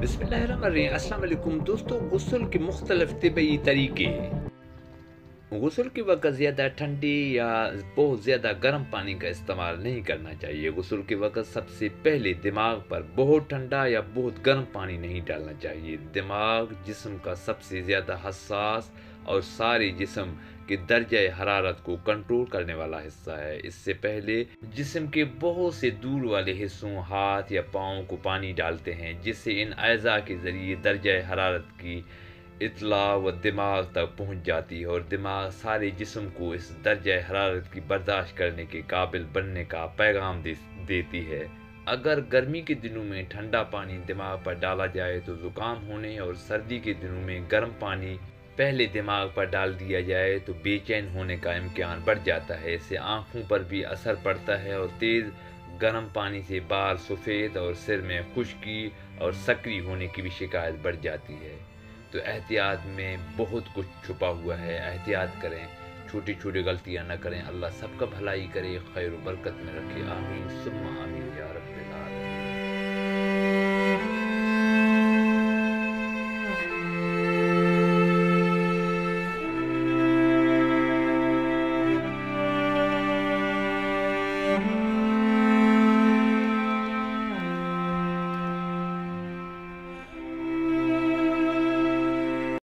बिस्मिल्लाहिर्रहमानिर्रहीम। दोस्तों, गसल के मुख्तलिफ़ तबी तरीके। गसल के वक्त ज़्यादा ठंडी या बहुत ज़्यादा गर्म पानी का इस्तेमाल नहीं करना चाहिए। गसल के वक्त सबसे पहले दिमाग पर बहुत ठंडा या बहुत गर्म पानी नहीं डालना चाहिए। दिमाग जिस्म का सबसे ज़्यादा हसास और सारे जिस्म के दर्ज हरारत को कंट्रोल करने वाला हिस्सा है। इससे पहले जिस्म के बहुत से दूर वाले हिस्सों हाथ या पाँव को पानी डालते हैं जिससे इन अज़ा के ज़रिए दर्ज हरारत की इतला व दिमाग तक पहुँच जाती है और दिमाग सारे जिस्म को इस दर्ज हरारत की बर्दाश्त करने के काबिल बनने का पैगाम दे, देती है। अगर गर्मी के दिनों में ठंडा पानी दिमाग पर डाला जाए तो ज़ुकाम होने और सर्दी के दिनों में गर्म पानी पहले दिमाग पर डाल दिया जाए तो बेचैन होने का इम्कान बढ़ जाता है। इससे आँखों पर भी असर पड़ता है और तेज़ गर्म पानी से बाल सफ़ेद और सिर में खुश्की और सक्रिय होने की भी शिकायत बढ़ जाती है। तो एहतियात में बहुत कुछ छुपा हुआ है। एहतियात करें छोटी छोटी गलतियाँ न करें। अल्लाह सबका भलाई करे, खैर बरकत में रखे। आमीन। सुम्मा आमीन या रब्बिल